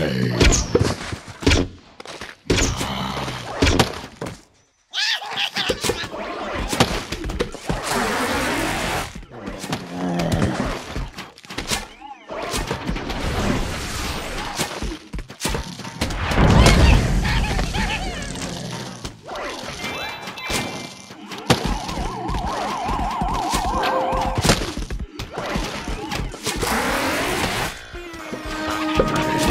Yeah.